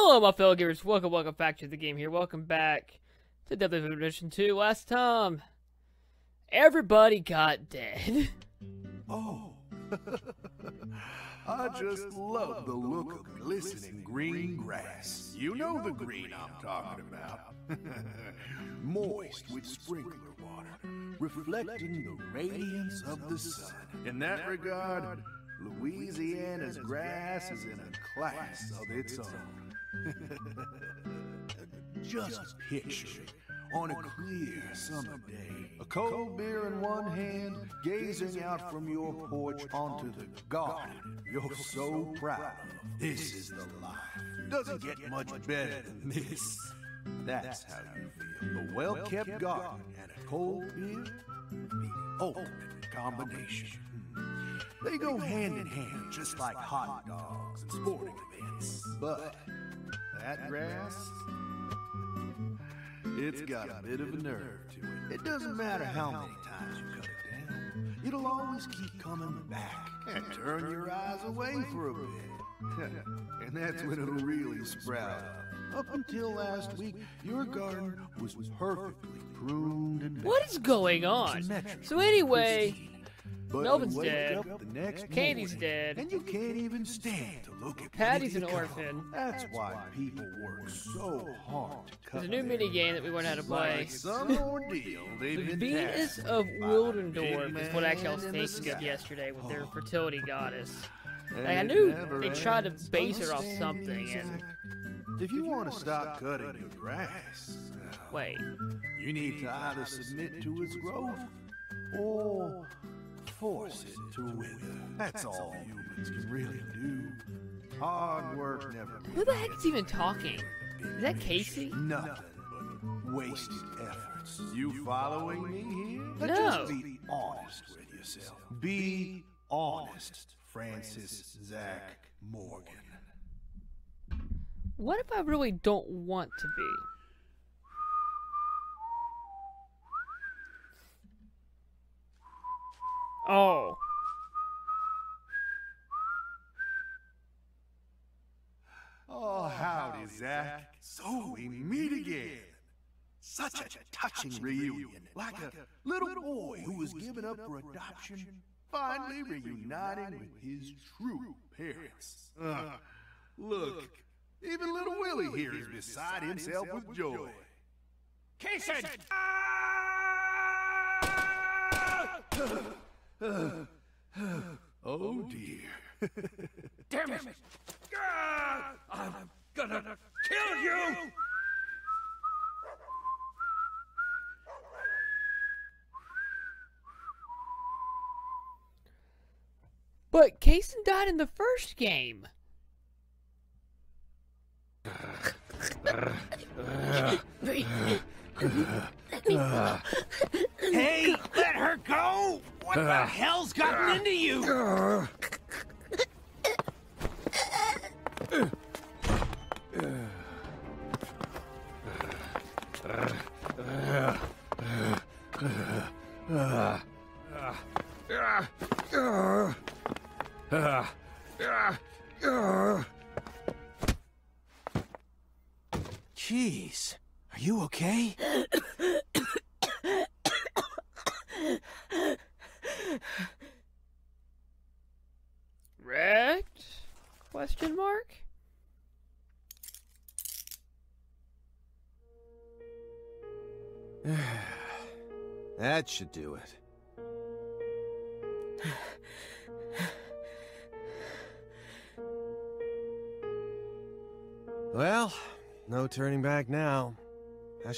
Hello, my fellow gamers. Welcome, welcome back to the game here. Welcome back to WWE Edition 2. Last time, everybody got dead. Oh, I just love the look of glistening green grass. You know the green I'm talking about. Moist with sprinkler water, reflecting the radiance of the sun. In that regard, Louisiana's grass is in a class of its own. Just picture it on a clear summer day. A cold beer in one hand, gazing out from your porch onto the garden you're so proud of. This is the life. Doesn't get much better than this. That's how you feel. A well-kept garden and a cold beer, the ultimate combination. Hmm. They go hand in hand, just like hot dogs and sporting events. But that grass, it's got a bit of a nerve to it. It doesn't matter how many times you cut it down, it'll always keep coming back and turn your eyes away for a bit. and that's when it'll really sprout up. Up until last week, your garden was perfectly pruned and What is going on? So anyway. But Melvin's dead. up the next Katie's morning, dead. And you can't even stand to look at Patty's an orphan. That's why people work so hard to There's a new mini game that we learned how to play. Some ordeal The Venus of Willendorf is what actually I was thinking of yesterday with their fertility goddess. Like, I knew they tried to base her off something, me, and-? If you want to stop cutting your grass, Wait, you need to either submit to its growth or force it to wither. That's all humans can really do. Hard work never. who the heck is even talking? Is that Casey? Nothing but wasted efforts. You following me here? But No. Just be honest with yourself. Be honest, Francis Zach Morgan. What if I really don't want to be? Oh. Oh, howdy, Zach. So we meet again. Such a touching reunion. Like a little boy who was given up for adoption, finally reuniting with his true parents. Uh, look, even little Willie here is beside himself with joy. Kaysen! Oh dear. Damn it! Ah, I'm gonna kill you! But Kaysen died in the first game. Hey, let her go! What the uh, hell's gotten uh, into you? Jeez,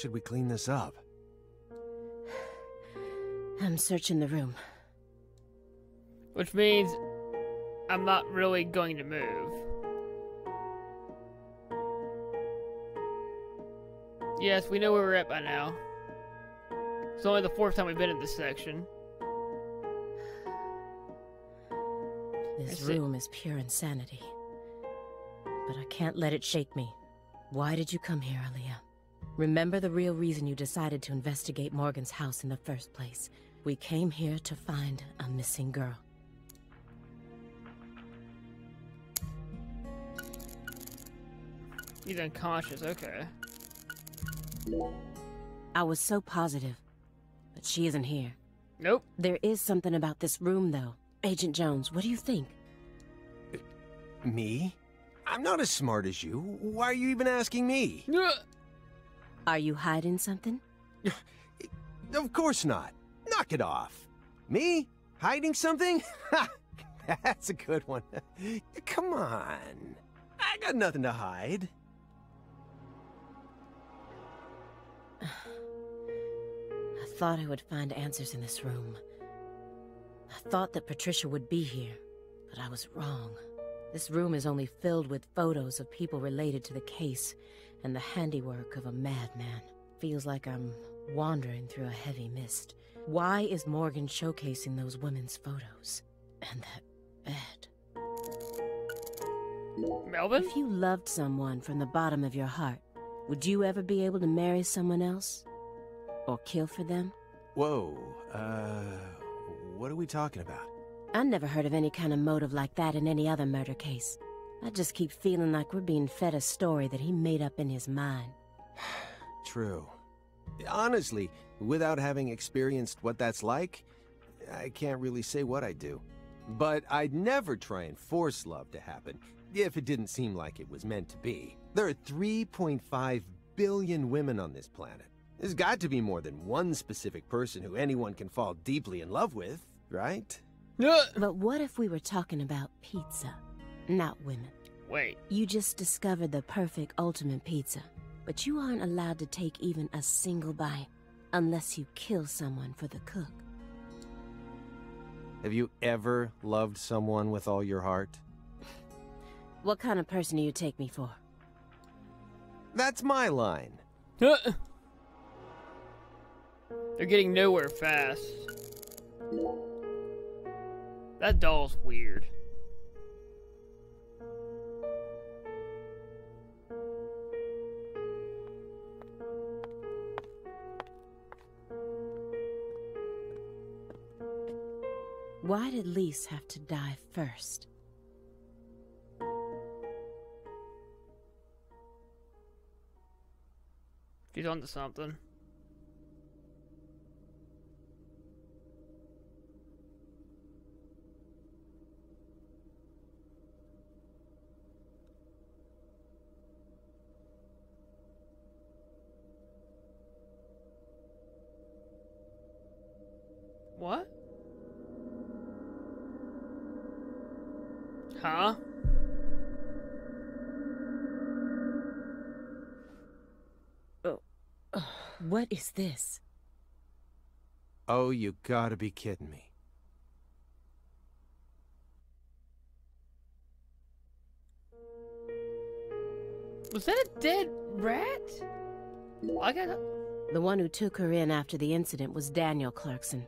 should we clean this up? I'm searching the room. Which means I'm not really going to move. Yes, we know where we're at by now. It's only the fourth time we've been in this section. This room is pure insanity. But I can't let it shake me. Why did you come here, Aaliyah? Remember the real reason you decided to investigate Morgan's house in the first place. We came here to find a missing girl. He's unconscious, okay. I was so positive. But she isn't here. Nope. There is something about this room, though. Agent Jones, what do you think? Me? I'm not as smart as you. Why are you even asking me? Are you hiding something? Of course not. Knock it off. Me? Hiding something? That's a good one. Come on. I got nothing to hide. I thought I would find answers in this room. I thought that Patricia would be here, but I was wrong. This room is only filled with photos of people related to the case and the handiwork of a madman. Feels like I'm wandering through a heavy mist. Why is Morgan showcasing those women's photos? And that bed. Melvin? If you loved someone from the bottom of your heart, would you ever be able to marry someone else? Or kill for them? Whoa, uh, what are we talking about? I never heard of any kind of motive like that in any other murder case. I just keep feeling like we're being fed a story that he made up in his mind. True. Honestly, without having experienced what that's like, I can't really say what I'd do. But I'd never try and force love to happen, if it didn't seem like it was meant to be. There are 3.5 billion women on this planet. There's got to be more than one specific person who anyone can fall deeply in love with, right? But what if we were talking about pizza, not women? Wait. You just discovered the perfect ultimate pizza, but you aren't allowed to take even a single bite unless you kill someone for the cook. Have you ever loved someone with all your heart? What kind of person do you take me for? That's my line. They're getting nowhere fast. That doll's weird. Why did Lise have to die first? She's onto something. What? Huh? What is this? Oh, you gotta be kidding me. Was that a dead rat? I got The one who took her in after the incident was Daniel Clarkson,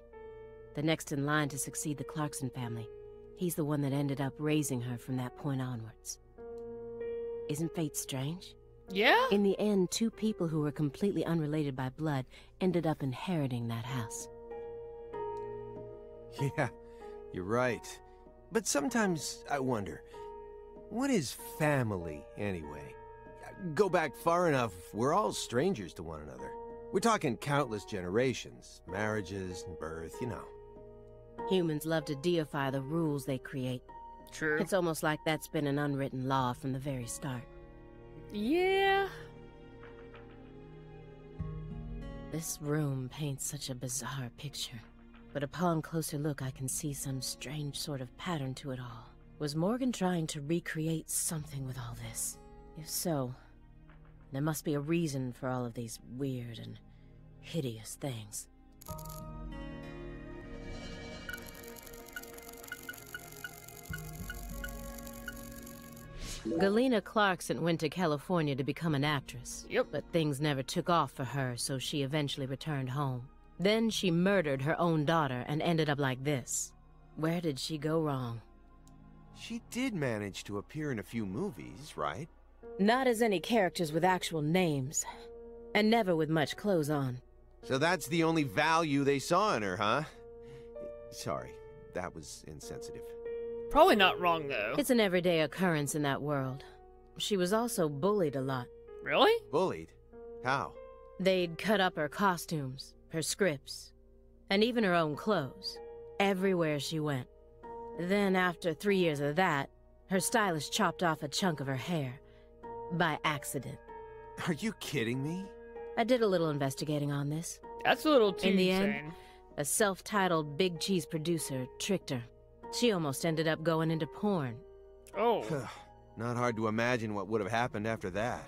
the next in line to succeed the Clarkson family. He's the one that ended up raising her from that point onwards. Isn't fate strange? Yeah? In the end, two people who were completely unrelated by blood ended up inheriting that house. Yeah, you're right. But sometimes I wonder, what is family anyway? Go back far enough, we're all strangers to one another. We're talking countless generations, marriages and birth, you know. Humans love to deify the rules they create. True. It's almost like that's been an unwritten law from the very start. Yeah. This room paints such a bizarre picture. But upon closer look, I can see some strange sort of pattern to it all. Was Morgan trying to recreate something with all this? If so, there must be a reason for all of these weird and hideous things. Galena Clarkson went to California to become an actress. Yep. But things never took off for her, so she eventually returned home. Then she murdered her own daughter and ended up like this. Where did she go wrong? She did manage to appear in a few movies, right? Not as any characters with actual names, and never with much clothes on. So that's the only value they saw in her, huh? Sorry, that was insensitive. Probably not wrong though. It's an everyday occurrence in that world. She was also bullied a lot. Really? Bullied? How? They'd cut up her costumes, her scripts, and even her own clothes, everywhere she went. Then, after three years of that, her stylist chopped off a chunk of her hair. By accident. Are you kidding me? I did a little investigating on this. That's a little too In the end- A self titled big cheese producer tricked her. She almost ended up going into porn. Oh. Not hard to imagine what would have happened after that.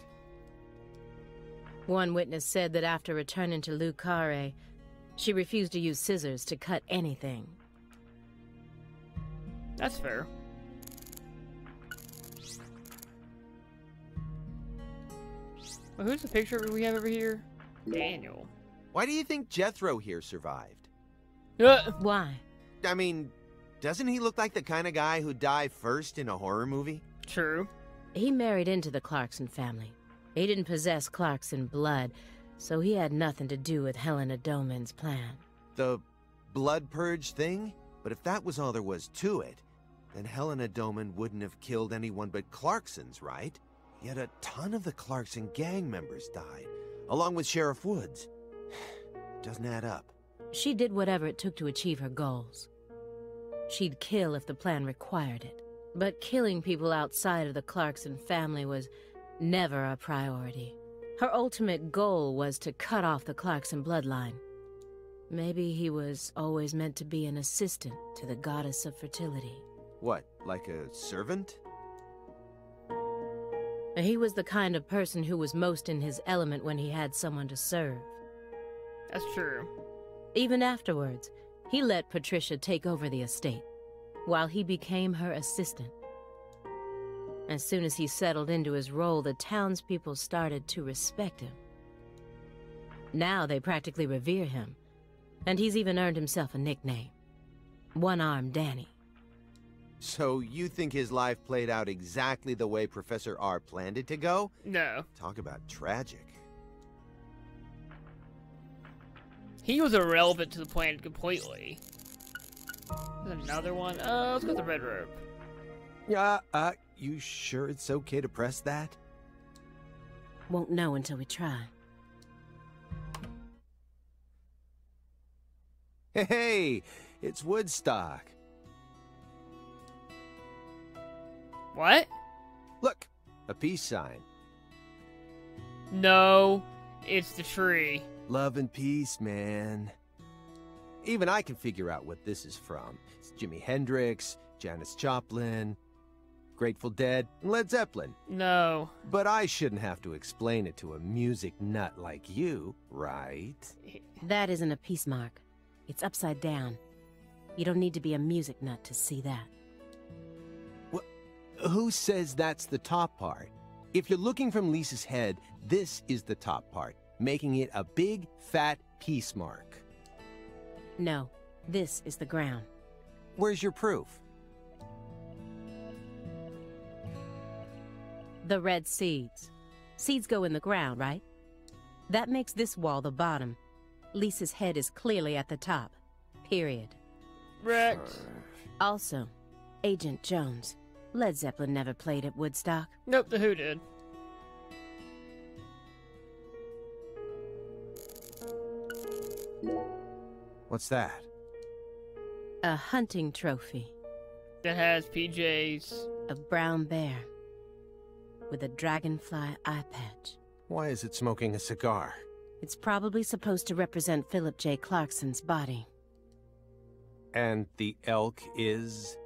One witness said that after returning to Le Carré, she refused to use scissors to cut anything. That's fair. Well, who's the picture we have over here? Daniel. Why do you think Jethro here survived? Uh, Why? I mean, doesn't he look like the kind of guy who'd die first in a horror movie? true. He married into the Clarkson family. He didn't possess Clarkson blood, so he had nothing to do with Helena Doman's plan. The blood purge thing? But if that was all there was to it, then Helena Doman wouldn't have killed anyone but Clarksons, right? Yet a ton of the Clarkson gang members died, along with Sheriff Woods. Doesn't add up. She did whatever it took to achieve her goals. She'd kill if the plan required it. But killing people outside of the Clarkson family was never a priority. Her ultimate goal was to cut off the Clarkson bloodline. Maybe he was always meant to be an assistant to the goddess of fertility. What, like a servant? He was the kind of person who was most in his element when he had someone to serve. That's true. Even afterwards, he let Patricia take over the estate, while he became her assistant. As soon as he settled into his role, the townspeople started to respect him. Now they practically revere him, and he's even earned himself a nickname One Armed Danny. So you think his life played out exactly the way Professor R planned it to go? No. Talk about tragic. He was irrelevant to the plan completely. There's another one. Uh, let's go with the red rope. Yeah, uh, you sure it's okay to press that? Won't know until we try. Hey, it's Woodstock. What? Look, a peace sign. No, it's the tree. Love and peace, man. Even I can figure out what this is from. It's Jimi Hendrix, Janis Joplin, Grateful Dead, and Led Zeppelin. No. But I shouldn't have to explain it to a music nut like you, right? That isn't a peace mark, it's upside down. You don't need to be a music nut to see that. Who says that's the top part? If you're looking from Lisa's head, this is the top part, making it a big, fat peace mark. No, this is the ground. Where's your proof? The red seeds. Seeds go in the ground, right? That makes this wall the bottom. Lisa's head is clearly at the top. Period. Wrecked. Also, Agent Jones. Led Zeppelin never played at Woodstock. Nope, the Who did. What's that? A hunting trophy. That has PJ's. A brown bear. With a dragonfly eye patch. Why is it smoking a cigar? It's probably supposed to represent Philip J. Clarkson's body. And the elk is?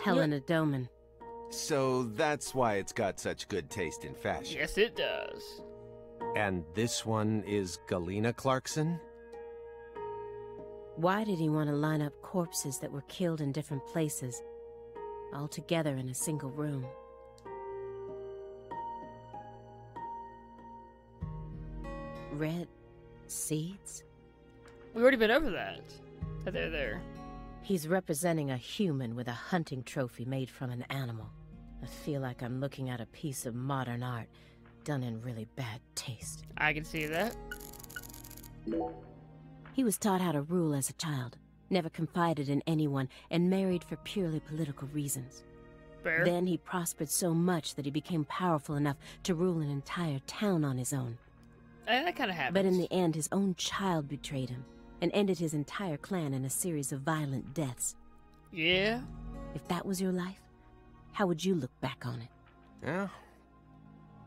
Helena Doman. So that's why it's got such good taste in fashion. Yes, it does. And this one is Galena Clarkson? Why did he want to line up corpses that were killed in different places, all together in a single room? Red seeds? We've already been over that. That they're there. He's representing a human with a hunting trophy made from an animal. I feel like I'm looking at a piece of modern art done in really bad taste. I can see that. He was taught how to rule as a child, never confided in anyone, and married for purely political reasons. Fair. Then he prospered so much that he became powerful enough to rule an entire town on his own. That kind of happens. But in the end, his own child betrayed him and ended his entire clan in a series of violent deaths. yeah. If that was your life, how would you look back on it? Yeah.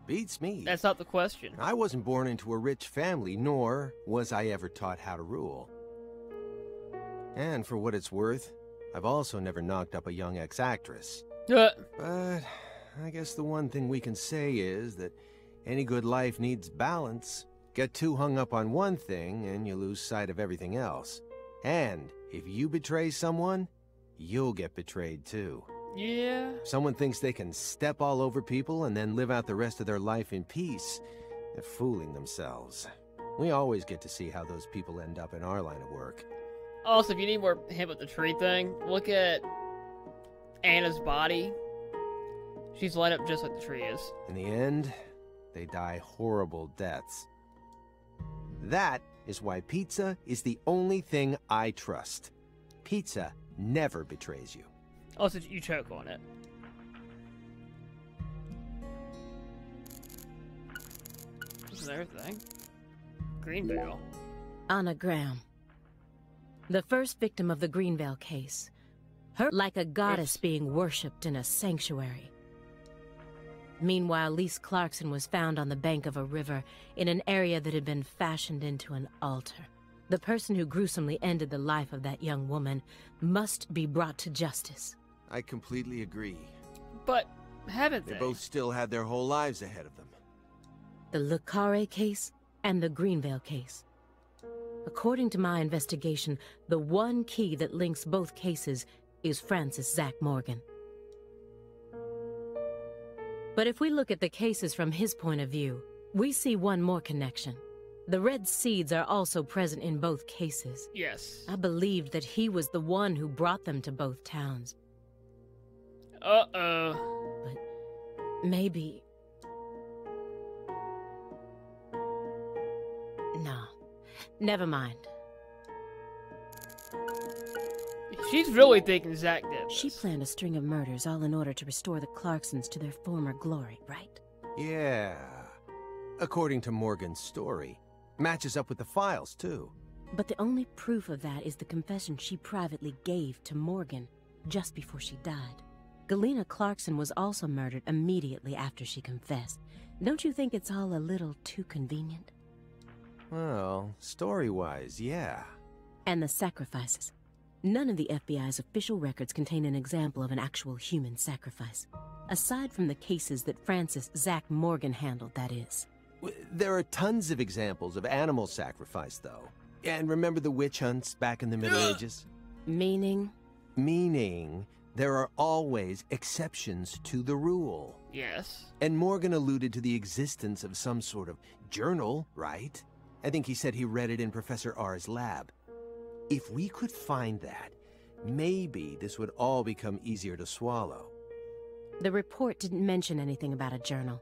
Beats me. That's not the question. I wasn't born into a rich family, nor was I ever taught how to rule. And for what it's worth, I've also never knocked up a young ex-actress. Uh, But I guess the one thing we can say is that any good life needs balance. Get too hung up on one thing and you lose sight of everything else. And if you betray someone, you'll get betrayed too. Yeah. Someone thinks they can step all over people and then live out the rest of their life in peace. They're fooling themselves. We always get to see how those people end up in our line of work. Also, if you need more hint with the tree thing, look at Anna's body. She's lit up just like the tree is. In the end, they die horrible deaths. That is why pizza is the only thing I trust. Pizza never betrays you. Also, you choke on it. This is everything. Greenvale. Anna Graham. The first victim of the Greenvale case. Her like a goddess Oops. being worshipped in a sanctuary. Meanwhile, Lise Clarkson was found on the bank of a river in an area that had been fashioned into an altar. The person who gruesomely ended the life of that young woman must be brought to justice. I completely agree. But haven't They they? both still had their whole lives ahead of them. The Le Carre case and the Greenvale case. According to my investigation, the one key that links both cases is Francis Zach Morgan. But if we look at the cases from his point of view, we see one more connection. The red seeds are also present in both cases. Yes. I believed that he was the one who brought them to both towns, Uh oh. but maybe. No, never mind. She's really thinking Zach did. She planned a string of murders all in order to restore the Clarksons to their former glory, right? Yeah. According to Morgan's story. Matches up with the files, too. But the only proof of that is the confession she privately gave to Morgan just before she died. Galena Clarkson was also murdered immediately after she confessed. Don't you think it's all a little too convenient? Well, story-wise, yeah. And the sacrifices. None of the FBI's official records contain an example of an actual human sacrifice. Aside from the cases that Francis Zach Morgan handled, that is. There are tons of examples of animal sacrifice, though. And remember the witch hunts back in the Middle Ages? Meaning? Meaning, there are always exceptions to the rule. Yes. And Morgan alluded to the existence of some sort of journal, right? I think he said he read it in Professor R's lab. If we could find that, maybe this would all become easier to swallow. The report didn't mention anything about a journal.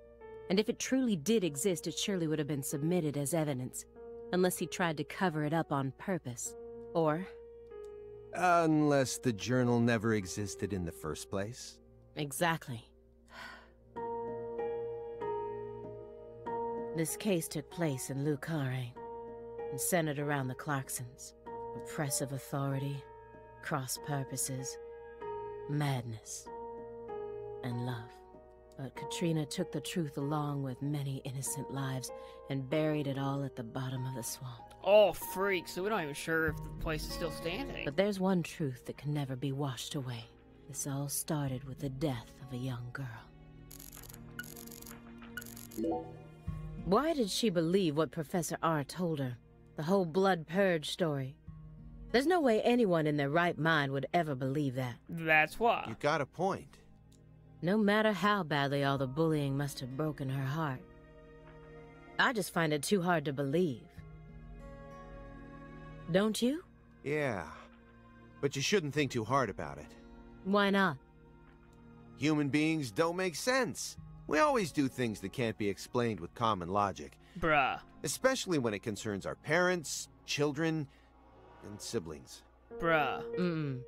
And if it truly did exist, it surely would have been submitted as evidence. Unless he tried to cover it up on purpose. Or, Unless the journal never existed in the first place. exactly. This case took place in Le Carré and centered around the Clarksons. Oppressive authority, cross purposes, madness, and love. But Katrina took the truth along with many innocent lives and buried it all at the bottom of the swamp. Oh, freak. So we're not even sure if the place is still standing. But there's one truth that can never be washed away. This all started with the death of a young girl. Why did she believe what Professor R told her? The whole blood purge story. There's no way anyone in their right mind would ever believe that. That's why. You got a point. No matter how badly all the bullying must have broken her heart. I just find it too hard to believe. Don't you? Yeah. But you shouldn't think too hard about it. Why not? Human beings don't make sense. We always do things that can't be explained with common logic, Bruh. especially when it concerns our parents, children, and siblings. Bruh. Mm-mm.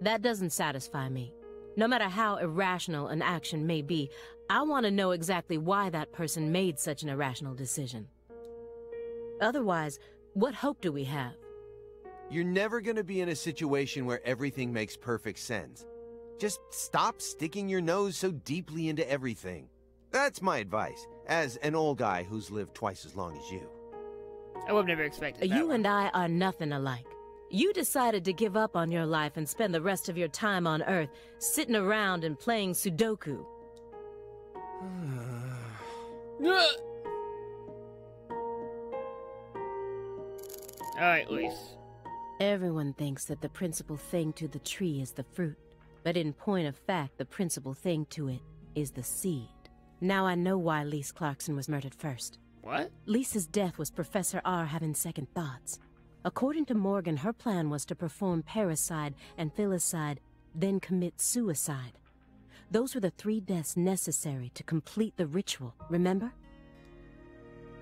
That doesn't satisfy me. No matter how irrational an action may be, I want to know exactly why that person made such an irrational decision. Otherwise, what hope do we have? You're never gonna be in a situation where everything makes perfect sense. Just stop sticking your nose so deeply into everything. That's my advice, as an old guy who's lived twice as long as you. I would have never expected that You one. and I are nothing alike. You decided to give up on your life and spend the rest of your time on Earth sitting around and playing Sudoku. Alright, Luis. Everyone thinks that the principal thing to the tree is the fruit, but in point of fact, the principal thing to it is the seed. Now I know why Lise Clarkson was murdered first. What? Lisa's death was Professor R having second thoughts. According to Morgan, her plan was to perform parricide and filicide, then commit suicide. Those were the three deaths necessary to complete the ritual, remember?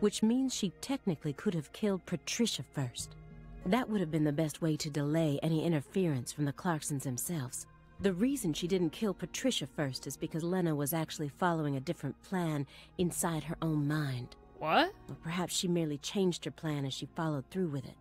Which means she technically could have killed Patricia first. That would have been the best way to delay any interference from the Clarksons themselves. The reason she didn't kill Patricia first is because Lena was actually following a different plan inside her own mind. What? Or perhaps she merely changed her plan as she followed through with it.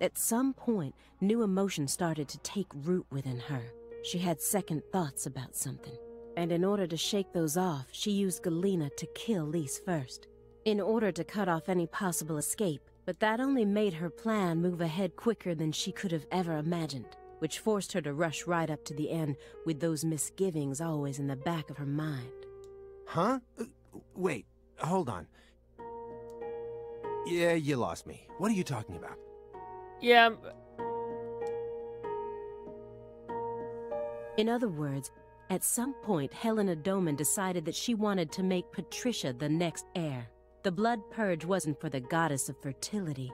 At some point, new emotions started to take root within her. She had second thoughts about something. And in order to shake those off, she used Galena to kill Lise first. In order to cut off any possible escape, but that only made her plan move ahead quicker than she could have ever imagined, which forced her to rush right up to the end with those misgivings always in the back of her mind. Huh? Uh, Wait, hold on. Yeah, you lost me. What are you talking about? Yeah, I'm- In other words, at some point, Helena Doman decided that she wanted to make Patricia the next heir. The blood purge wasn't for the goddess of fertility,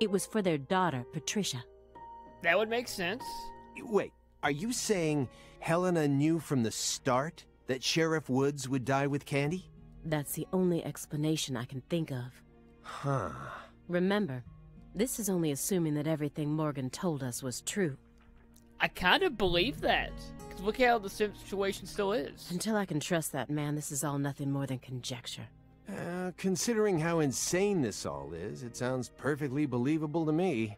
it was for their daughter, Patricia. that would make sense. Wait, are you saying Helena knew from the start that Sheriff Woods would die with Candy? That's the only explanation I can think of. Huh. Remember, this is only assuming that everything Morgan told us was true. I kind of believe that. Because look how the situation still is. Until I can trust that man, this is all nothing more than conjecture. Uh, considering how insane this all is, it sounds perfectly believable to me.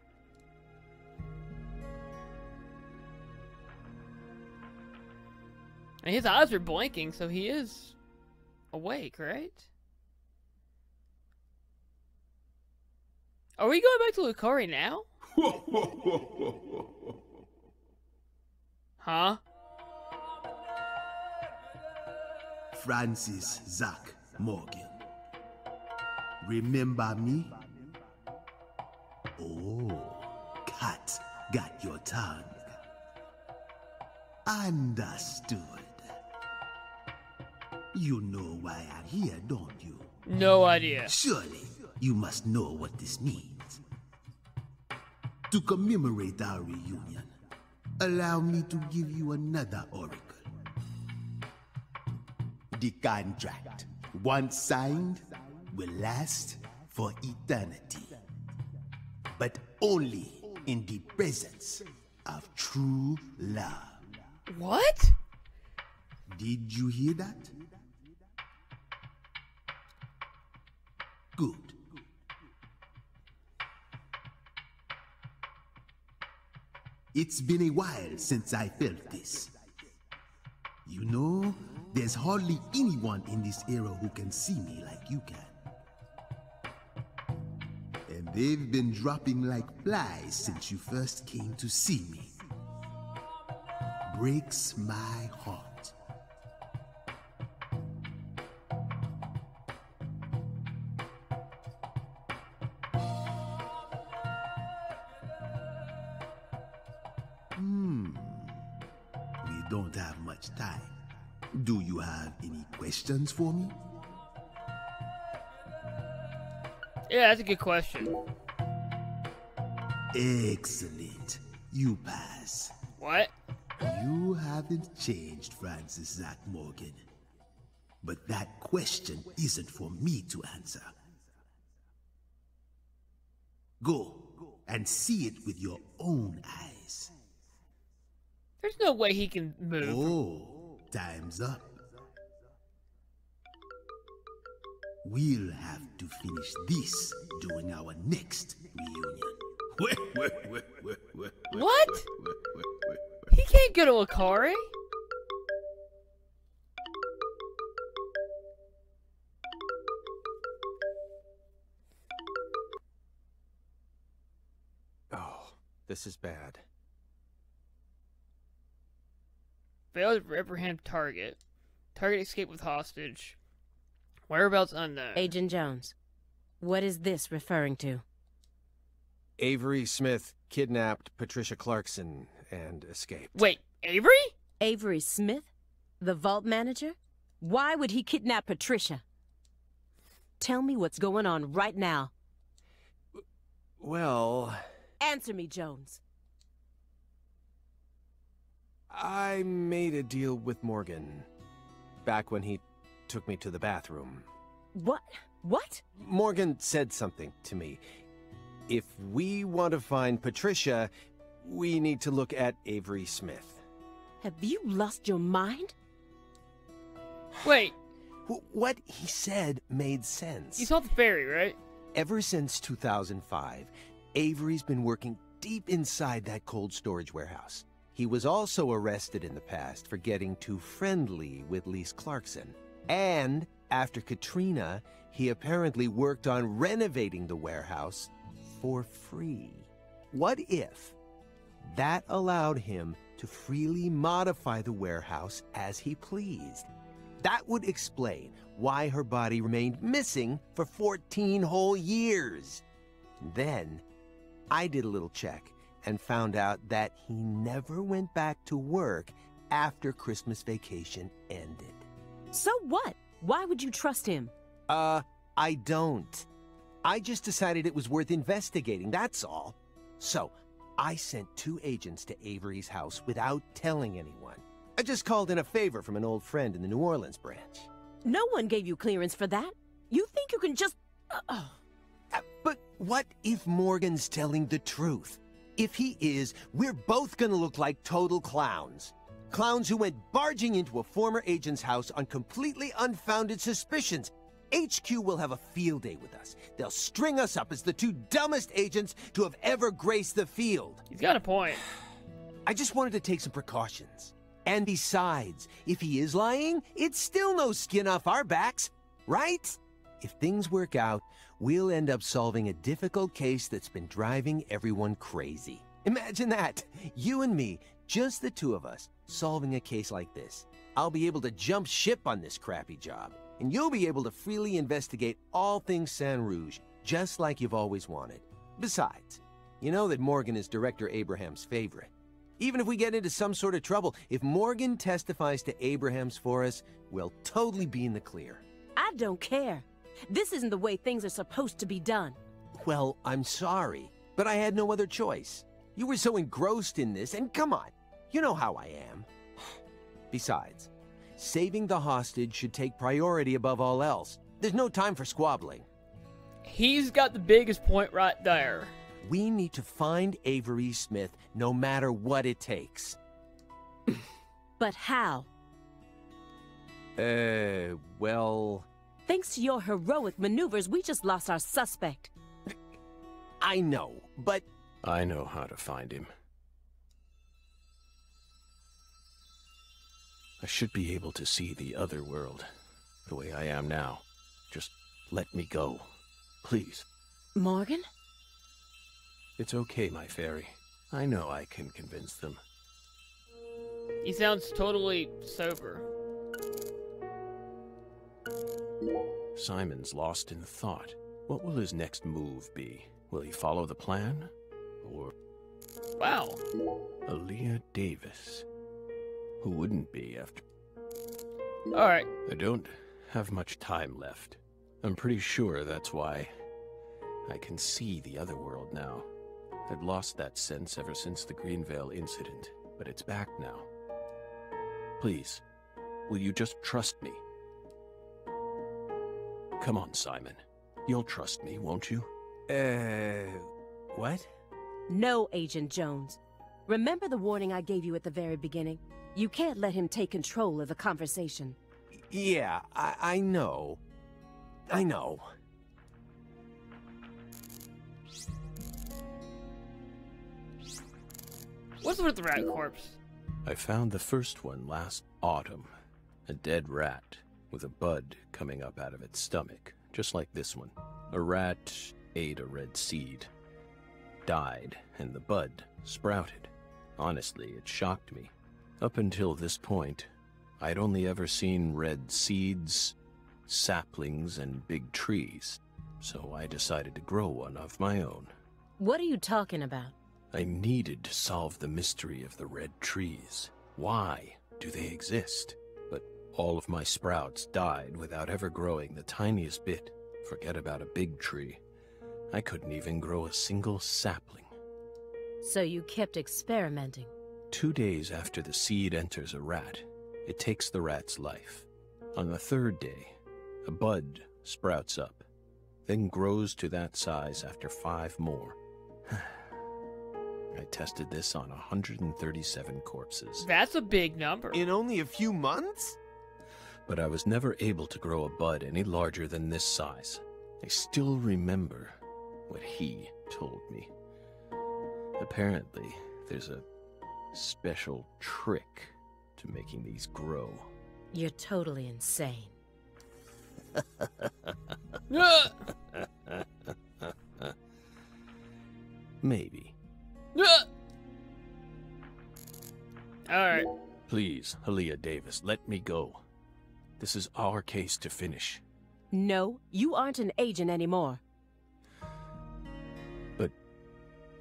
And his eyes are blinking, so he is awake, right? Are we going back to Le Carré now? Huh? Francis Zach Morgan. Remember me? Oh, cat got your tongue. Understood. You know why I'm here, don't you? No idea. Surely you must know what this means. To commemorate our reunion, allow me to give you another oracle. The contract, once signed, will last for eternity. But only in the presence of true love. What? Did you hear that? Good. It's been a while since I felt this. You know, there's hardly anyone in this era who can see me like you can. They've been dropping like flies since you first came to see me. Breaks my heart. Hmm. We don't have much time. Do you have any questions for me? Yeah, that's a good question. Excellent. You pass. What? You haven't changed, Francis Zach Morgan. But that question isn't for me to answer. Go and see it with your own eyes. There's no way he can move. Oh, Time's up. We'll have to finish this during our next reunion. What? He can't go to Akari. Oh, this is bad. Failed to apprehend target. Target escaped with hostage. Whereabouts unknown. Agent Jones, what is this referring to? Avery Smith kidnapped Patricia Clarkson and escaped. Wait, Avery? Avery Smith? The vault manager? Why would he kidnap Patricia? Tell me what's going on right now. Well, Answer me, Jones. I made a deal with Morgan back when he took me to the bathroom. What? What? Morgan said something to me. If we want to find Patricia, we need to look at Avery Smith. Have you lost your mind? Wait, What he said made sense. you saw the fairy, right? Ever since 2005, Avery's been working deep inside that cold storage warehouse. He was also arrested in the past for getting too friendly with Lise Clarkson. And after Katrina, he apparently worked on renovating the warehouse for free. What if that allowed him to freely modify the warehouse as he pleased? That would explain why her body remained missing for 14 whole years. Then, I did a little check and found out that he never went back to work after Christmas vacation ended. So what? Why would you trust him? Uh, I don't. I just decided it was worth investigating, that's all. So, I sent two agents to Avery's house without telling anyone. I just called in a favor from an old friend in the New Orleans branch. No one gave you clearance for that. You think you can just. Uh, oh. Uh, But what if Morgan's telling the truth? If he is, we're both gonna look like total clowns. Clowns who went barging into a former agent's house on completely unfounded suspicions. HQ will have a field day with us. They'll string us up as the two dumbest agents to have ever graced the field. He's got a point. I just wanted to take some precautions. And besides, if he is lying, it's still no skin off our backs, right? If things work out, we'll end up solving a difficult case that's been driving everyone crazy. Imagine that. You and me, just the two of us, solving a case like this. I'll be able to jump ship on this crappy job, and you'll be able to freely investigate all things San Rouge, just like you've always wanted. Besides, you know that Morgan is Director Abraham's favorite. Even if we get into some sort of trouble, if Morgan testifies to Abrahams for us, we'll totally be in the clear. I don't care. This isn't the way things are supposed to be done. Well, I'm sorry, but I had no other choice. You were so engrossed in this, and come on, you know how I am. Besides, saving the hostage should take priority above all else. There's no time for squabbling. He's got the biggest point right there. We need to find Avery Smith no matter what it takes. But how? Uh, well, Thanks to your heroic maneuvers, we just lost our suspect. I know, but I know how to find him. I should be able to see the other world, the way I am now. Just let me go. Please. Morgan? It's okay, my fairy. I know I can convince them. He sounds totally sober. Simon's lost in thought. What will his next move be? Will he follow the plan? Or Wow. Aaliyah Davis? Who wouldn't be after. Alright. I don't have much time left. I'm pretty sure that's why I can see the other world now. I'd lost that sense ever since the Greenvale incident, but it's back now. Please, will you just trust me? Come on, Simon. You'll trust me, won't you? uh, what? No, Agent Jones. Remember the warning I gave you at the very beginning? You can't let him take control of the conversation. Yeah, I, I know. I know. What's with the rat corpse? I found the first one last autumn. A dead rat with a bud coming up out of its stomach, just like this one. A rat ate a red seed, died, and the bud sprouted. Honestly, it shocked me. Up until this point, I'd only ever seen red seeds, saplings, and big trees, so I decided to grow one of my own. What are you talking about? I needed to solve the mystery of the red trees. Why do they exist? But all of my sprouts died without ever growing the tiniest bit. Forget about a big tree. I couldn't even grow a single sapling. So you kept experimenting. Two days after the seed enters a rat, it takes the rat's life. On the third day, a bud sprouts up, then grows to that size after five more. I tested this on 137 corpses, That's a big number. In only a few months? but I was never able to grow a bud any larger than this size. I still remember what he told me. Apparently, there's a special trick to making these grow. You're totally insane. Maybe. Ah! All right. Please, Aaliyah Davis, let me go. This is our case to finish. No, you aren't an agent anymore. But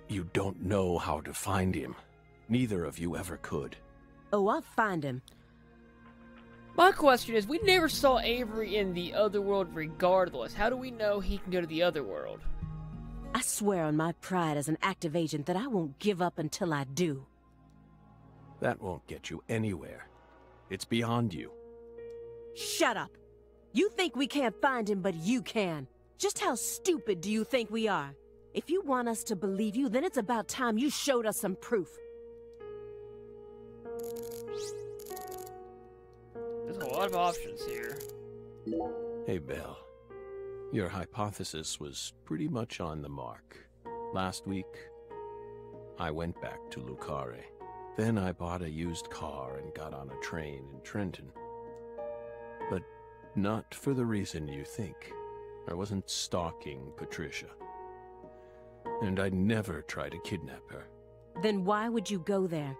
you don't know how to find him. Neither of you ever could. Oh, I'll find him. My question is, we never saw Avery in the other world regardless. How do we know he can go to the other world? I swear on my pride as an active agent that I won't give up until I do. That won't get you anywhere. It's beyond you. Shut up! You think we can't find him, but you can. Just how stupid do you think we are? If you want us to believe you, then it's about time you showed us some proof. Lot of options here. Hey, Belle. Your hypothesis was pretty much on the mark. Last week, I went back to Le Carré. Then I bought a used car and got on a train in Trenton. But not for the reason you think. I wasn't stalking Patricia. And I'd never try to kidnap her. Then why would you go there?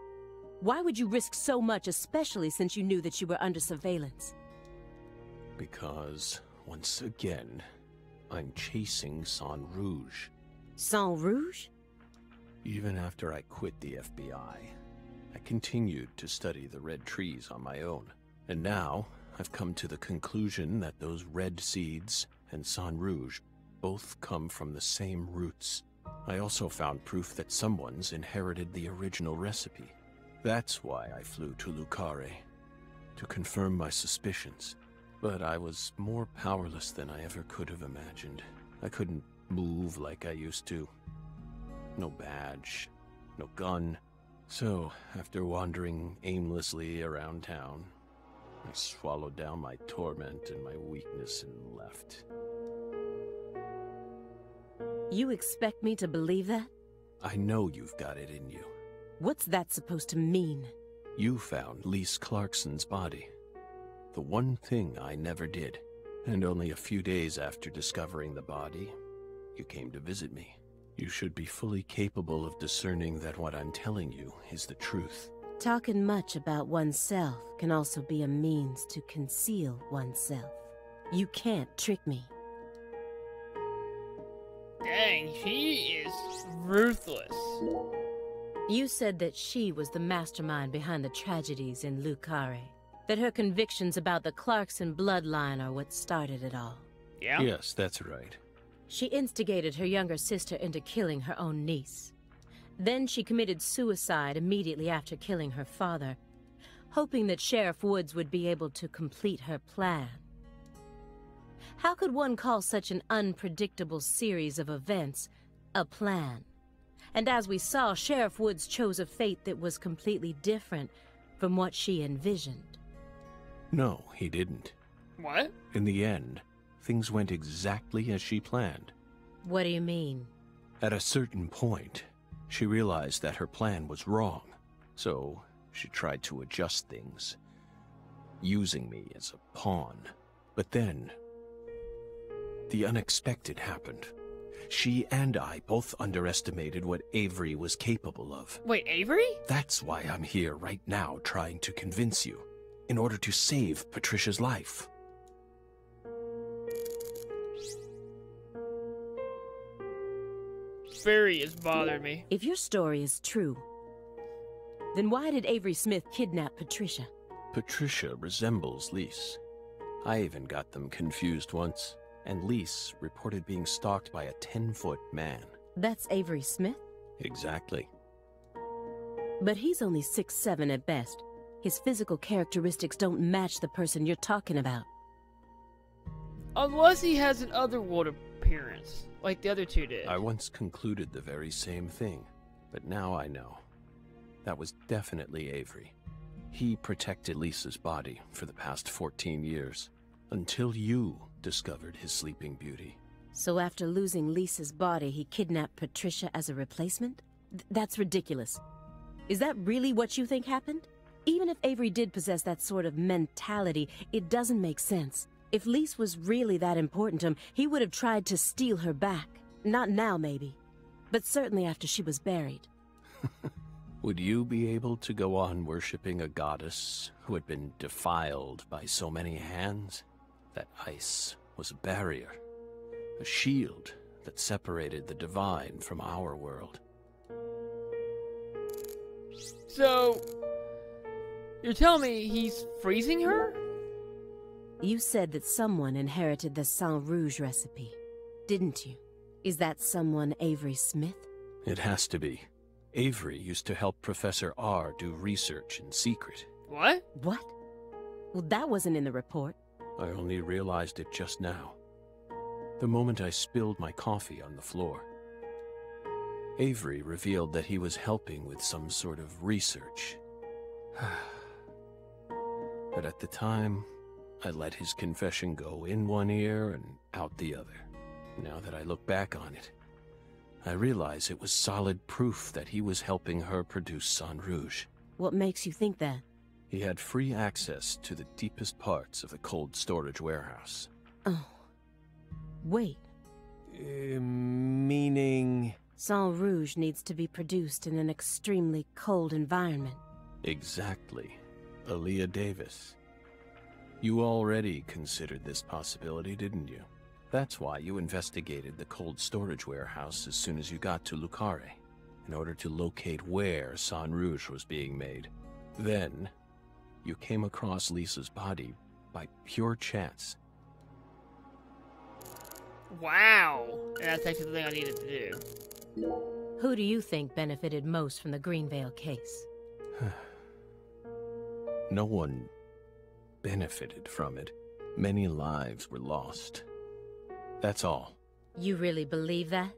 Why would you risk so much, especially since you knew that you were under surveillance? Because, once again, I'm chasing Sang Rouge. Sang Rouge? Even after I quit the FBI, I continued to study the red trees on my own. And now, I've come to the conclusion that those red seeds and Sang Rouge both come from the same roots. I also found proof that someone's inherited the original recipe. That's why I flew to Le Carré, to confirm my suspicions. But I was more powerless than I ever could have imagined. I couldn't move like I used to. No badge, no gun. So, after wandering aimlessly around town, I swallowed down my torment and my weakness and left. You expect me to believe that? I know you've got it in you. What's that supposed to mean? You found Lise Clarkson's body. The one thing I never did. And only a few days after discovering the body, you came to visit me. You should be fully capable of discerning that what I'm telling you is the truth. Talking much about oneself can also be a means to conceal oneself. You can't trick me. Dang, he is ruthless. You said that she was the mastermind behind the tragedies in Le Carré. That her convictions about the Clarkson bloodline are what started it all. Yeah? Yes, that's right. She instigated her younger sister into killing her own niece. Then she committed suicide immediately after killing her father, hoping that Sheriff Woods would be able to complete her plan. How could one call such an unpredictable series of events a plan? And as we saw, Sheriff Woods chose a fate that was completely different from what she envisioned. No, he didn't. What? In the end, things went exactly as she planned. What do you mean? At a certain point, she realized that her plan was wrong, so she tried to adjust things, using me as a pawn. But then, the unexpected happened. She and I both underestimated what Avery was capable of. Wait, Avery? That's why I'm here right now trying to convince you, in order to save Patricia's life. Barry is bothering me. If your story is true, then why did Avery Smith kidnap Patricia? Patricia resembles Lise. I even got them confused once, and Lise reported being stalked by a 10 foot man. That's Avery Smith? Exactly. But he's only six seven at best. His physical characteristics don't match the person you're talking about. Unless he has an otherworld appearance, like the other two did. I once concluded the very same thing, but now I know. That was definitely Avery. He protected Lisa's body for the past 14 years, until you discovered his sleeping beauty. So after losing Lisa's body, he kidnapped Patricia as a replacement? Th- that's ridiculous. Is that really what you think happened? Even if Avery did possess that sort of mentality, it doesn't make sense. If Lise was really that important to him, he would have tried to steal her back. Not now, maybe. But certainly after she was buried. Would you be able to go on worshipping a goddess who had been defiled by so many hands? That ice was a barrier, a shield that separated the divine from our world. So, you're telling me he's freezing her? You said that someone inherited the Sang Rouge recipe, didn't you? Is that someone Avery Smith? It has to be. Avery used to help Professor R do research in secret. What? What? Well, that wasn't in the report. I only realized it just now. The moment I spilled my coffee on the floor. Avery revealed that he was helping with some sort of research. but at the time, I let his confession go in one ear and out the other. Now that I look back on it, I realize it was solid proof that he was helping her produce Sang Rouge. What makes you think that? He had free access to the deepest parts of the cold storage warehouse. Oh. Wait. Uh, meaning... Sang Rouge needs to be produced in an extremely cold environment. Exactly. Aaliyah Davis. You already considered this possibility, didn't you? That's why you investigated the cold storage warehouse as soon as you got to Le Carré, in order to locate where Sang Rouge was being made. Then, you came across Lisa's body by pure chance. Wow. That's actually the thing I needed to do. Who do you think benefited most from the Greenvale case? No one benefited from it. Many lives were lost. That's all. You really believe that?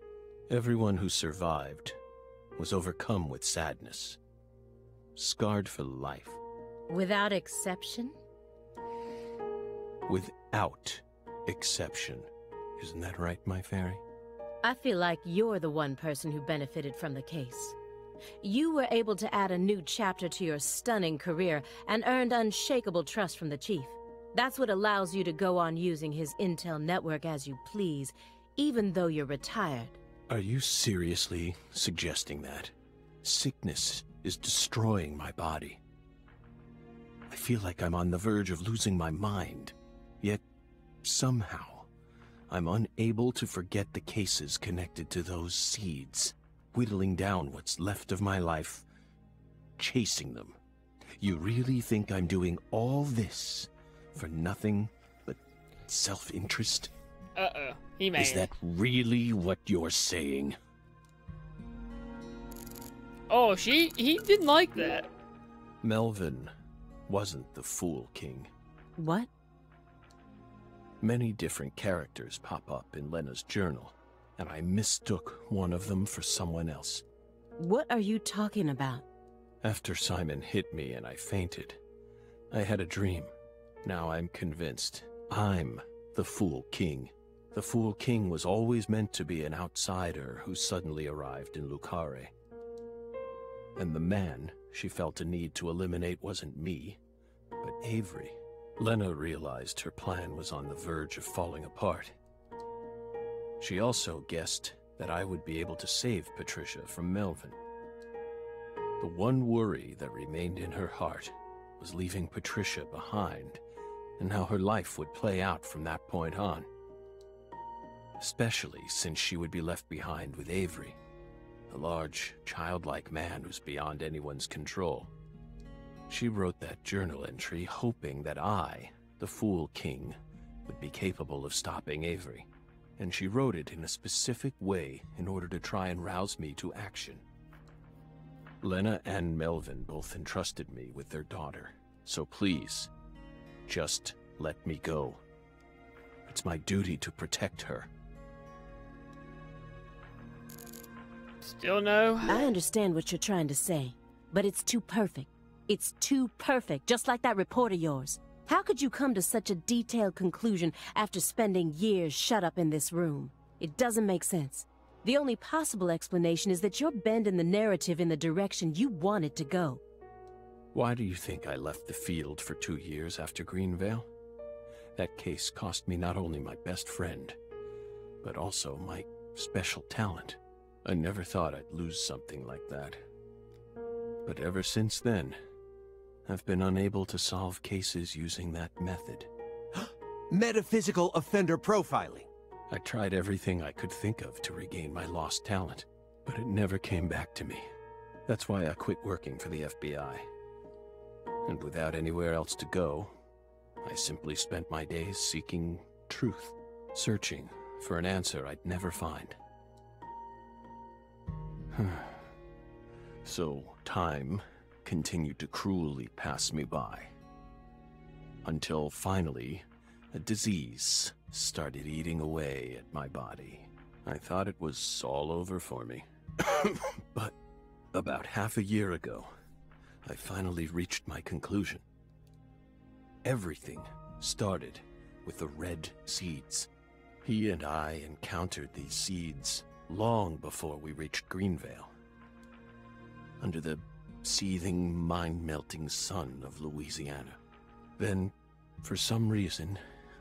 Everyone who survived was overcome with sadness, scarred for life, Without exception? without exception. Isn't that right, my fairy? I feel like you're the one person who benefited from the case. You were able to add a new chapter to your stunning career and earned unshakable trust from the Chief. That's what allows you to go on using his intel network as you please, even though you're retired. Are you seriously suggesting that? Sickness is destroying my body. I feel like I'm on the verge of losing my mind. Yet, somehow, I'm unable to forget the cases connected to those seeds, whittling down what's left of my life, chasing them. You really think I'm doing all this for nothing but self interest? Uh oh. He made Is that really what you're saying? Oh, she. He didn't like that. Melvin wasn't the Fool King. What? Many different characters pop up in Lena's journal, and I mistook one of them for someone else. What are you talking about? After Simon hit me and I fainted, I had a dream. Now I'm convinced I'm the Fool King. The Fool King was always meant to be an outsider who suddenly arrived in Le Carré. And the man she felt a need to eliminate wasn't me, but Avery. Lena realized her plan was on the verge of falling apart. She also guessed that I would be able to save Patricia from Melvin. The one worry that remained in her heart was leaving Patricia behind and how her life would play out from that point on. Especially since she would be left behind with Avery, a large, childlike man who's beyond anyone's control. She wrote that journal entry hoping that I, the Fool King, would be capable of stopping Avery, and she wrote it in a specific way in order to try and rouse me to action. Lena and Melvin both entrusted me with their daughter, so please, just let me go. It's my duty to protect her. Still no? I understand what you're trying to say, but it's too perfect. It's too perfect, just like that report of yours. How could you come to such a detailed conclusion after spending years shut up in this room? It doesn't make sense. The only possible explanation is that you're bending the narrative in the direction you want it to go. Why do you think I left the field for two years after Greenvale? That case cost me not only my best friend, but also my special talent. I never thought I'd lose something like that. But ever since then, I've been unable to solve cases using that method. Metaphysical offender profiling. I tried everything I could think of to regain my lost talent, but it never came back to me. That's why I quit working for the FBI. And without anywhere else to go, I simply spent my days seeking truth, searching for an answer I'd never find. so, time continued to cruelly pass me by. Until finally, a disease started eating away at my body. I thought it was all over for me. but about half a year ago, I finally reached my conclusion. Everything started with the red seeds. He and I encountered these seeds long before we reached Greenvale. Under the seething, mind-melting sun of Louisiana. Then, for some reason,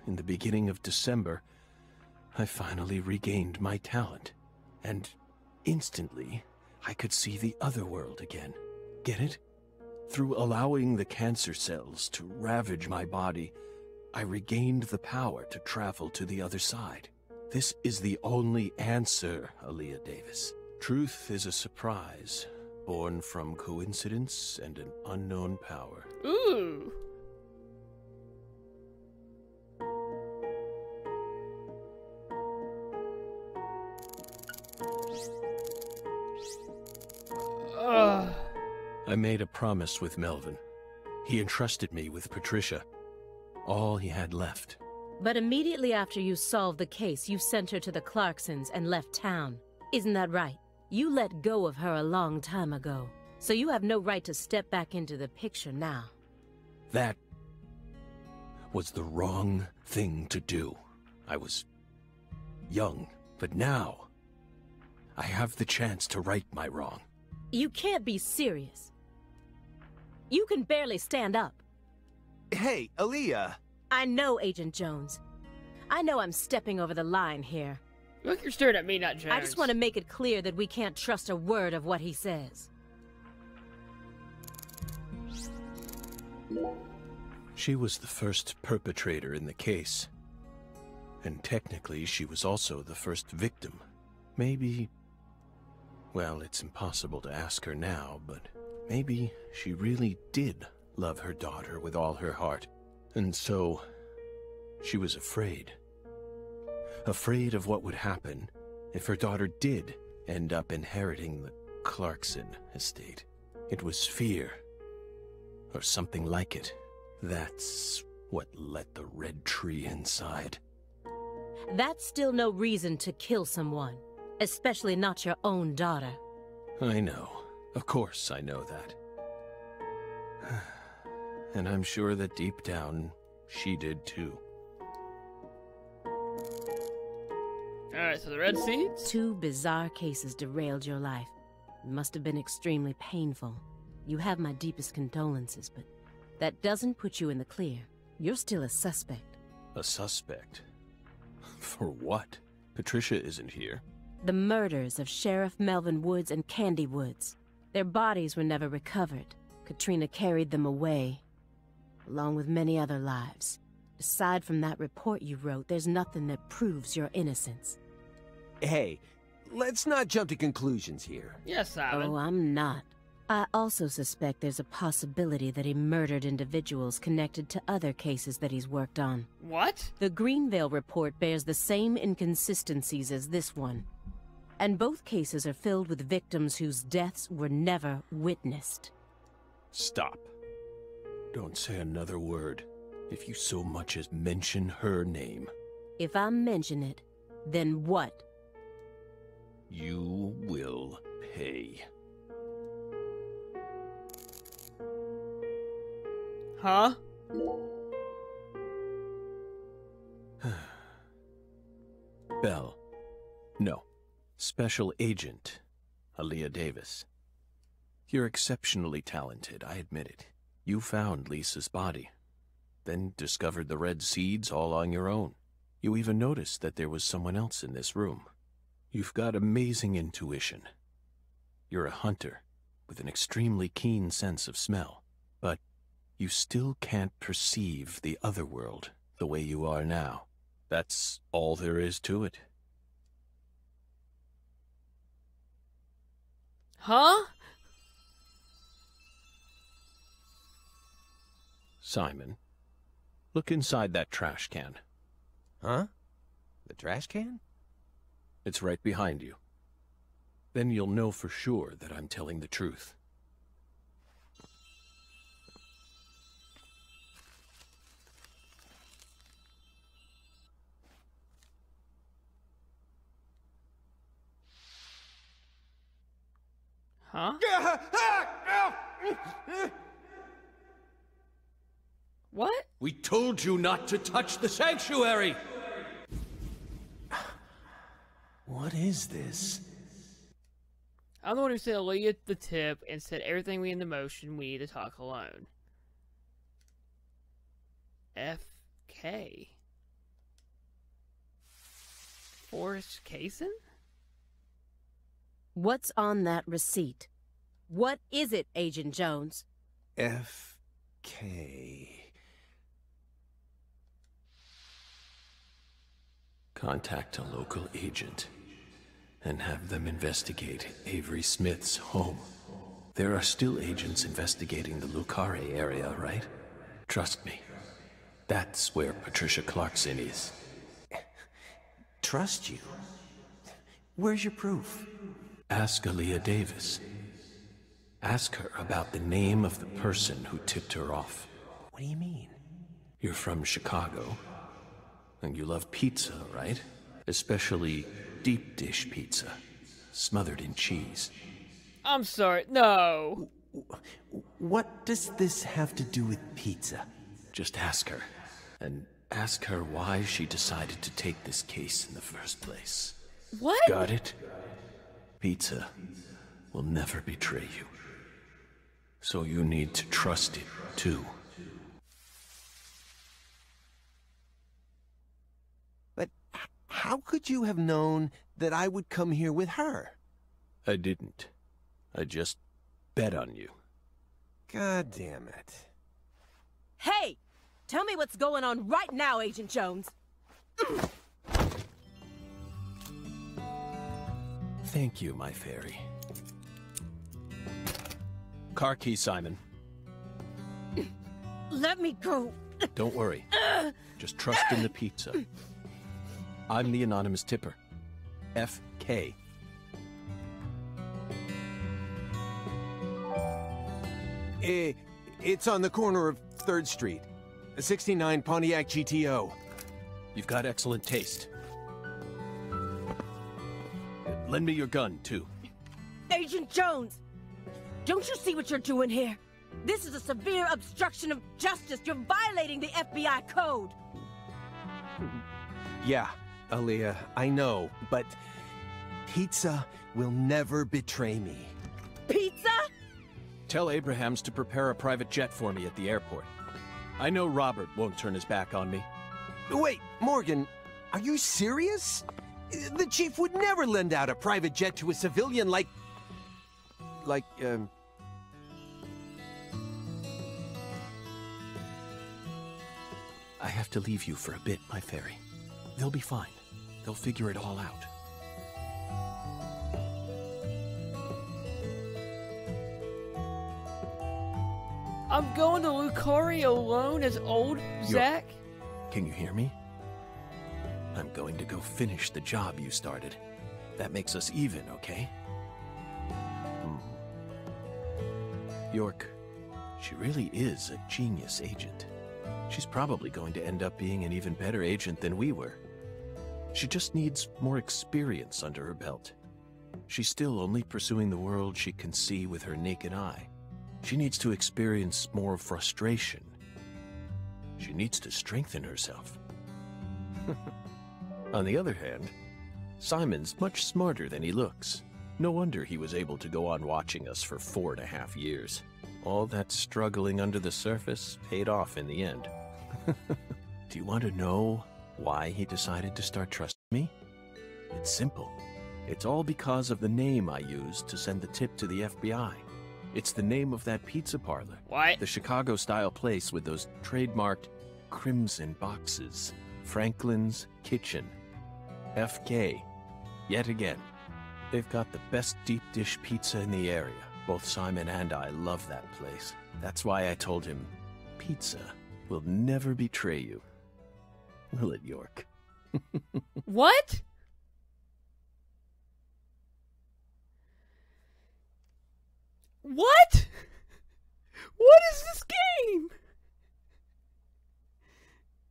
in the beginning of December, I finally regained my talent. And instantly, I could see the other world again. Get it? Through allowing the cancer cells to ravage my body, I regained the power to travel to the other side. This is the only answer, Aaliyah Davis. Truth is a surprise, born from coincidence and an unknown power. Ooh. Ugh. I made a promise with Melvin. He entrusted me with Patricia. All he had left. But immediately after you solved the case, you sent her to the Clarksons and left town. Isn't that right? You let go of her a long time ago, so you have no right to step back into the picture now. That was the wrong thing to do. I was young, but now I have the chance to right my wrong. You can't be serious. You can barely stand up. Hey, Aaliyah. I know, Agent Jones. I know I'm stepping over the line here. Look, you're staring at me, not Jones. I just want to make it clear that we can't trust a word of what he says. She was the first perpetrator in the case. And technically, she was also the first victim. Maybe... Well, it's impossible to ask her now, but maybe she really did love her daughter with all her heart. And so, she was afraid. Afraid of what would happen if her daughter did end up inheriting the Clarkson estate. It was fear, or something like it. That's what let the red tree inside. That's still no reason to kill someone, especially not your own daughter. I know. Of course I know that. And I'm sure that deep down, she did too. Alright, so the red seeds? Two bizarre cases derailed your life. It must have been extremely painful. You have my deepest condolences, but that doesn't put you in the clear. You're still a suspect. A suspect? For what? Patricia isn't here. The murders of Sheriff Melvin Woods and Candy Woods. Their bodies were never recovered. Katrina carried them away, along with many other lives. Aside from that report you wrote, there's nothing that proves your innocence. Hey, let's not jump to conclusions here. Yes, Simon. Oh, I'm not. I also suspect there's a possibility that he murdered individuals connected to other cases that he's worked on. what? The Greenvale report bears the same inconsistencies as this one. And both cases are filled with victims whose deaths were never witnessed. Stop. Don't say another word. If you so much as mention her name, If I mention it, then what? you will pay. Huh? Bell. No. Special Agent Aaliyah Davis. You're exceptionally talented, I admit it. You found Lisa's body, then discovered the red seeds all on your own. You even noticed that there was someone else in this room. You've got amazing intuition. You're a hunter with an extremely keen sense of smell, but you still can't perceive the other world the way you are now. That's all there is to it. Huh? Simon, look inside that trash can. Huh? The trash can? It's right behind you. Then you'll know for sure that I'm telling the truth. Huh? What? We told you not to touch the sanctuary! What is this? I'm the one who said Aaliyah the tip and said everything we in the motion, we need to talk alone. FK. Forrest Kaysen? What's on that receipt? What is it, Agent Jones? F.K. Contact a local agent and have them investigate Avery Smith's home. There are still agents investigating the Le Carré area, right? Trust me. That's where Patricia Clarkson is. Trust you? Where's your proof? Ask Aaliyah Davis. Ask her about the name of the person who tipped her off. What do you mean? You're from Chicago, and you love pizza, right? Especially deep dish pizza, smothered in cheese. I'm sorry. No. What does this have to do with pizza? Just ask her, and ask her why she decided to take this case in the first place. What? Got it? Pizza will never betray you. So you need to trust it, too. How could you have known that I would come here with her? I didn't. I just bet on you. God damn it. Hey! Tell me what's going on right now, Agent Jones. Thank you, my fairy. Car key, Simon. Let me go. Don't worry. Just trust in the pizza. I'm the anonymous tipper. FK. Eh, it's on the corner of 3rd Street. A 69 Pontiac GTO. You've got excellent taste. Lend me your gun, too. Agent Jones! Don't you see what you're doing here? This is a severe obstruction of justice. You're violating the FBI code. Yeah, Aaliyah, I know, but pizza will never betray me. Pizza? Tell Abrahams to prepare a private jet for me at the airport. I know Robert won't turn his back on me. Wait, Morgan, are you serious? The chief would never lend out a private jet to a civilian like. like, um. I have to leave you for a bit, my fairy. They'll be fine. They'll figure it all out. I'm going to Le Carré alone as old Zack? Can you hear me? I'm going to go finish the job you started. That makes us even, okay? Hmm. York, she really is a genius agent. She's probably going to end up being an even better agent than we were. She just needs more experience under her belt. She's still only pursuing the world she can see with her naked eye. She needs to experience more frustration. She needs to strengthen herself. On the other hand, Simon's much smarter than he looks. No wonder he was able to go on watching us for four and a half years. All that struggling under the surface paid off in the end. Do you want to know why he decided to start trusting me? It's simple. It's all because of the name I used to send the tip to the FBI. It's the name of that pizza parlor. What? The Chicago style place with those trademarked crimson boxes. Franklin's Kitchen. FK. Yet again. They've got the best deep dish pizza in the area. Both Simon and I love that place. That's why I told him pizza will never betray you. Will it, York? What? What? What is this game?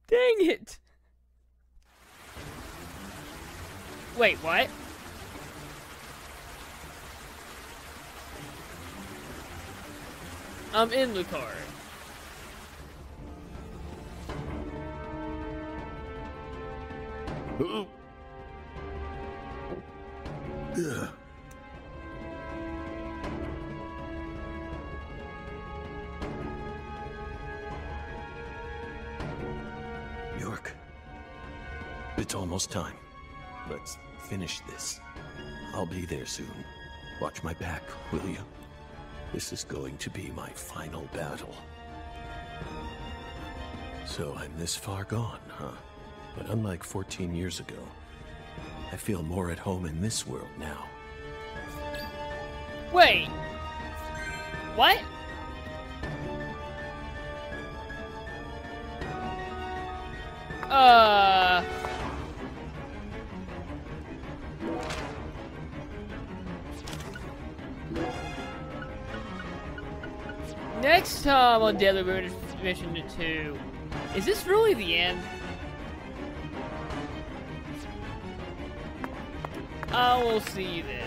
Dang it. Wait, what? I'm in Le Carré. York. It's almost time. Let's finish this. I'll be there soon. Watch my back, will you? This is going to be my final battle. So I'm this far gone, huh? But unlike 14 years ago, I feel more at home in this world now. Wait. What? Uh. Next time on Daily Ruin Mission 2. Is this really the end? I will see you then.